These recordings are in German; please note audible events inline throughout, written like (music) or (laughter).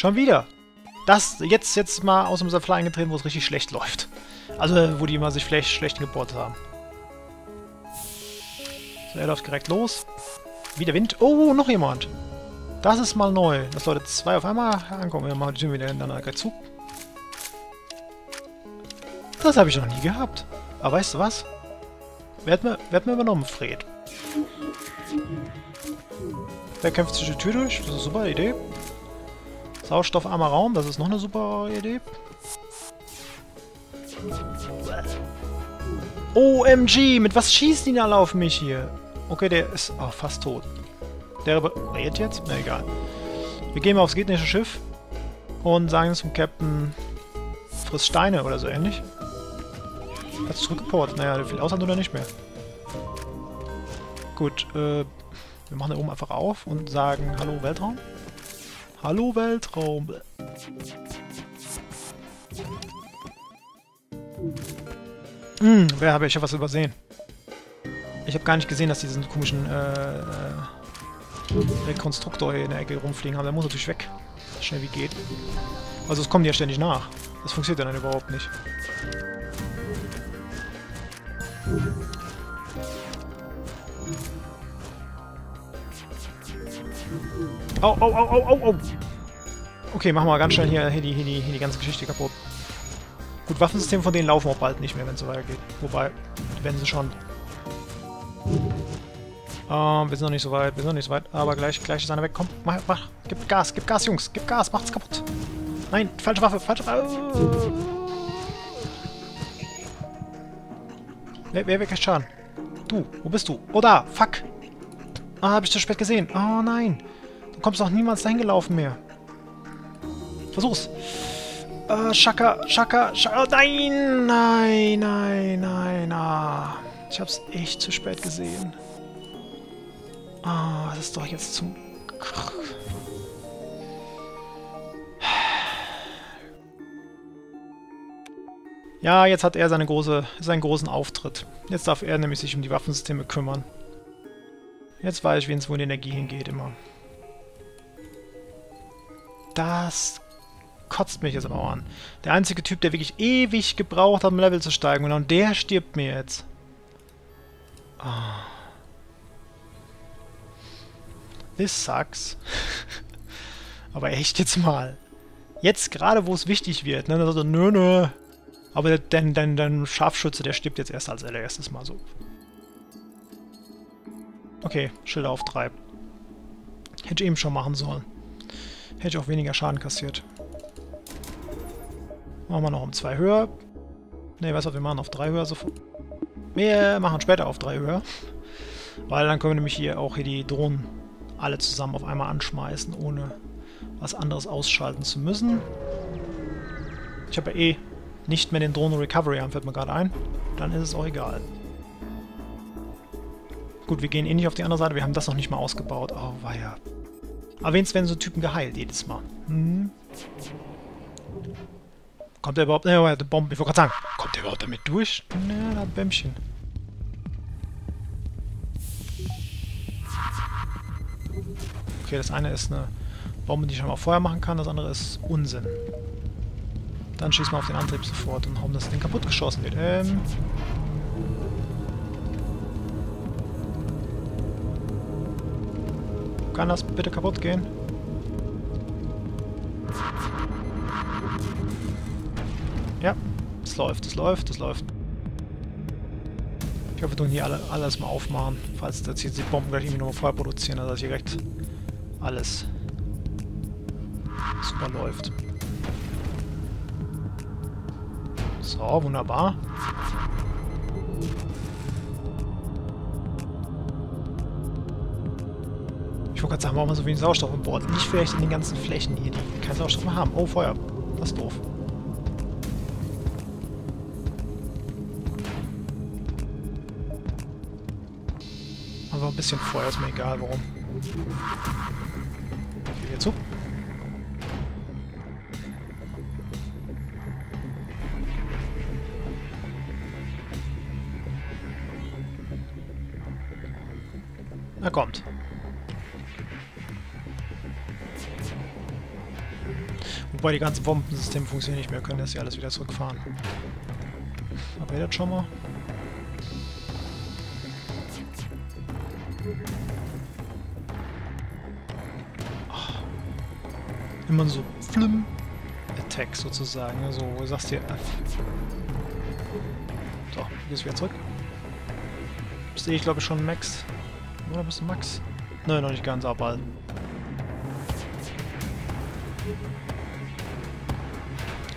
Schon wieder. Das, jetzt, jetzt mal aus dem Supply eingetreten, wo es richtig schlecht läuft. Also, wo die mal sich vielleicht schlecht gebohrt haben. So, er läuft direkt los. Wieder Wind. Oh, noch jemand. Das ist mal neu, dass Leute zwei auf einmal ankommen. Wir machen die Tür wieder hintereinander gleich zu. Das habe ich noch nie gehabt. Aber weißt du was? Werd mir, werd mir übernommen, Fred. Wer kämpft sich die Tür durch? Das ist eine super Idee. Sauerstoffarmer Raum, das ist noch eine super Idee. OMG, mit was schießen die alle auf mich hier? Okay, der ist oh, fast tot. Der repariert jetzt? Na egal. Wir gehen mal aufs gegnerische Schiff und sagen zum Captain, friss Steine oder so ähnlich. Hat zurückgeportet. Naja, der viel Ausland oder nicht mehr. Gut, äh, wir machen da oben einfach auf und sagen Hallo Weltraum. Hallo Weltraum. Hm, wer habe ich ja was übersehen? Ich habe gar nicht gesehen, dass die diesen komischen äh, äh, Rekonstruktor hier in der Ecke rumfliegen haben. Der muss natürlich weg. So schnell wie geht. Also es kommen die ja ständig nach. Das funktioniert dann überhaupt nicht. Au, au, au, au, au, au. Okay, machen wir ganz schnell hier, hier, die, hier, die, hier die ganze Geschichte kaputt. Gut, Waffensysteme von denen laufen auch bald nicht mehr, wenn es so weitergeht. Wobei, wenn sie schon. Ähm, wir sind noch nicht so weit, wir sind noch nicht so weit. Aber gleich, gleich ist einer weg. Komm, mach, mach. Gib Gas, gib Gas, Jungs. Gib Gas, macht's kaputt. Nein, falsche Waffe, falsche Waffe. Wer, wer, wer kriegt Schaden? Du, wo bist du? Oh, da, fuck. Ah, hab ich zu spät gesehen. Oh, nein. Kommst doch niemals dahin gelaufen mehr. Versuch's. Äh, Shaka, Shaka, Shaka. Oh, nein, nein, nein, nein. Ah, ich hab's echt zu spät gesehen. Ah, das ist doch jetzt zum... Ja, jetzt hat er seine große, seinen großen Auftritt. Jetzt darf er nämlich sich um die Waffensysteme kümmern. Jetzt weiß ich, wie es wo die Energie hingeht immer. Das kotzt mich jetzt aber auch an. Der einzige Typ, der wirklich ewig gebraucht hat, um Level zu steigen. Und der stirbt mir jetzt. Oh. This sucks. (laughs) aber echt jetzt mal. Jetzt gerade, wo es wichtig wird. Ne? Also, nö, nö. Aber dein, dein, dein Scharfschütze, der stirbt jetzt erst als allererstes mal so. Okay, Schilder auftreiben. Hätte ich eben schon machen sollen. Hätte ich auch weniger Schaden kassiert. Machen wir noch um 2 höher. Ne, weißt du, wir machen auf 3 höher sofort. Wir machen später auf 3 höher. Weil dann können wir nämlich hier auch hier die Drohnen alle zusammen auf einmal anschmeißen, ohne was anderes ausschalten zu müssen. Ich habe ja eh nicht mehr den Drohnen Recovery Arm, fällt mir gerade ein. Dann ist es auch egal. Gut, wir gehen eh nicht auf die andere Seite. Wir haben das noch nicht mal ausgebaut. Oh, weia. Aber wenigstens werden so Typen geheilt jedes Mal. Hm. Kommt der überhaupt... Ne, der Bomben. Ich wollte gerade sagen, kommt der überhaupt damit durch? Na, da Bämmchen. Okay, das eine ist eine Bombe, die ich schon mal vorher machen kann. Das andere ist Unsinn. Dann schießen wir auf den Antrieb sofort und dass das Ding kaputt geschossen wird. Ähm... Kann das bitte kaputt gehen? Ja, es läuft, es läuft, es läuft. Ich hoffe, wir tun hier alle, alles mal aufmachen, falls jetzt die Bomben gleich irgendwie nochmal vorher produzieren, also dass hier direkt alles super läuft. So, wunderbar. Ich wollte gerade sagen, warum wir so wenig Sauerstoff an Bord? Nicht vielleicht in den ganzen Flächen hier, die keinen Sauerstoff mehr haben. Oh, Feuer. Das ist doof. Aber ein bisschen Feuer ist mir egal, warum. Hier zu. Er kommt. Wobei die ganzen Bombensysteme funktionieren nicht mehr, können das ja alles wieder zurückfahren. Aber ihr das schon mal? immer so Flim Attack sozusagen. Also, wo sagst du dir. So, gehst wieder zurück. Sehe ich glaube ich schon Max. Oder bist du Max? Nein, noch nicht ganz, aber bald.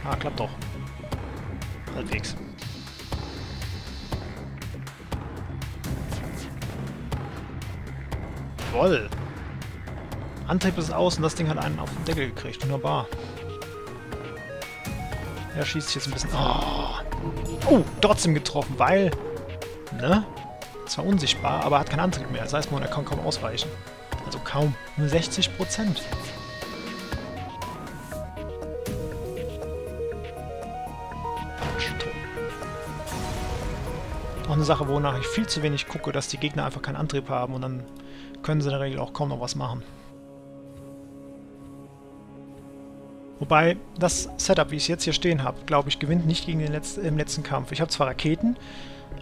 Ah, klappt doch. Halbwegs. Jawoll. Antrieb ist aus und das Ding hat einen auf den Deckel gekriegt. Wunderbar. Er schießt jetzt ein bisschen... Oh. oh, trotzdem getroffen, weil... Ne? Zwar unsichtbar, aber hat keinen Antrieb mehr. Das heißt, man kann kaum ausweichen. Also kaum. Nur 60 Prozent. Auch eine Sache, wonach ich viel zu wenig gucke, dass die Gegner einfach keinen Antrieb haben und dann können sie in der Regel auch kaum noch was machen. Wobei, das Setup, wie ich es jetzt hier stehen habe, glaube ich, gewinnt nicht gegen den Letz im letzten Kampf. Ich habe zwar Raketen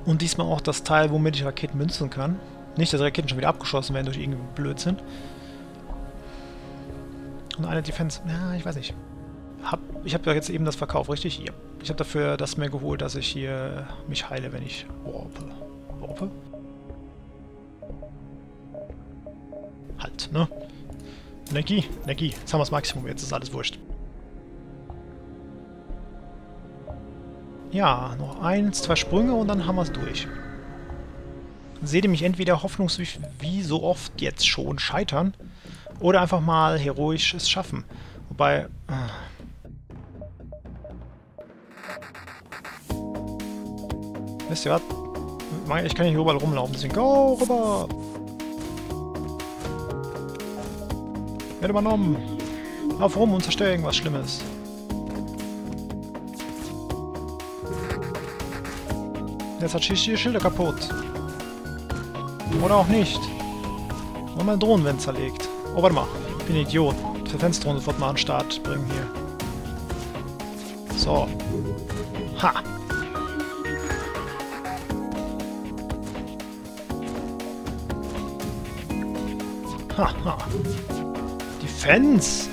und diesmal auch das Teil, womit ich Raketen münzen kann. Nicht, dass Raketen schon wieder abgeschossen werden durch irgendwie Blödsinn. Und eine Defense, ja, ich weiß nicht. Hab, ich habe ja jetzt eben das verkauft, richtig? Ja. Ich habe dafür das mir geholt, dass ich hier mich heile, wenn ich warpe. Warpe? Halt, ne? Energie, Energie. Jetzt haben wir das Maximum, jetzt ist alles wurscht. Ja, noch eins, zwei Sprünge und dann haben wir es durch. Seht ihr mich entweder hoffnungslos wie so oft jetzt schon scheitern oder einfach mal heroisch es schaffen. Wobei... Wisst ihr was? Ich kann hier überall rumlaufen, deswegen go rüber! Wird übernommen! Lauf rum und zerstöre irgendwas Schlimmes. Jetzt hat Shishi die Schilder kaputt. Oder auch nicht. Nur mein Drohnen zerlegt. Oh, warte mal. Ich bin ein Idiot. Defense-Drohne sofort mal an den Start bringen hier. So. Ha! (laughs) Haha. Defense!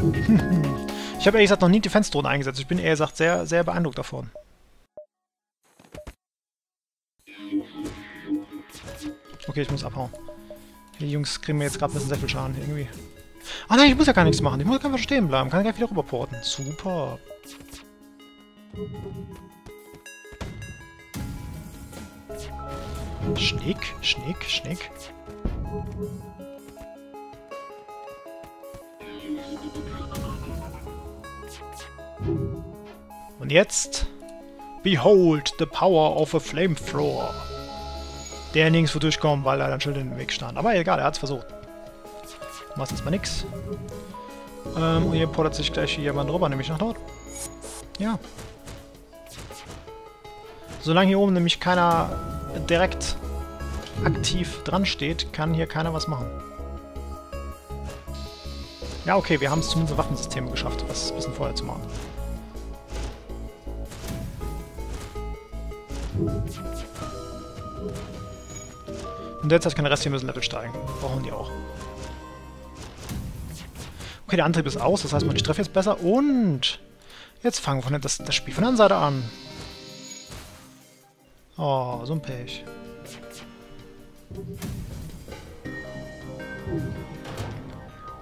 (laughs) ich habe ehrlich gesagt noch nie Defense-Drohnen eingesetzt. Ich bin eher gesagt sehr, sehr beeindruckt davon. Okay, ich muss abhauen. Die Jungs kriegen mir jetzt gerade ein bisschen sehr viel Schaden irgendwie. Ach nein, ich muss ja gar nichts machen. Ich muss einfach stehen bleiben. Kann gleich wieder rüberporten. Super. Schnick, schnick, schnick. Und jetzt... Behold the power of a flamethrower. Der nirgendwo durchkommt, weil er ein Schild in den Weg stand. Aber egal, er hat es versucht. Machst jetzt mal nix. Ähm, und hier portet sich gleich jemand rüber, nämlich nach dort. Ja. Solange hier oben nämlich keiner direkt aktiv dran steht, kann hier keiner was machen. Ja, okay, wir haben es zumindest Waffensysteme geschafft, was ein bisschen vorher zu machen. Und jetzt hat keine Rest, wir müssen Level steigen. Brauchen die auch. Okay, der Antrieb ist aus, das heißt, ich treffe jetzt besser und jetzt fangen wir von das, das Spiel von der anderen Seite an. Oh, so ein Pech.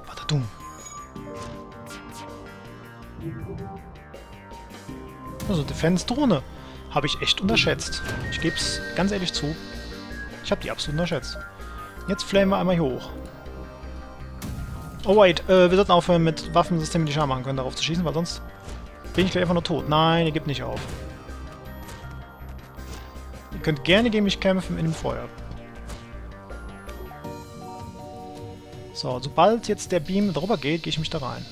Warte, dumm. Also Defense-Drohne. Habe ich echt unterschätzt. Ich gebe es ganz ehrlich zu. Ich habe die absolut unterschätzt. Jetzt flamen wir einmal hier hoch. Oh wait, äh, wir sollten aufhören mit Waffensystemen, die Schaden machen können, darauf zu schießen, weil sonst bin ich gleich einfach nur tot. Nein, ihr gebt nicht auf. Könnt gerne gegen mich kämpfen in dem Feuer. So, sobald jetzt der Beam drüber geht, gehe ich mich da rein.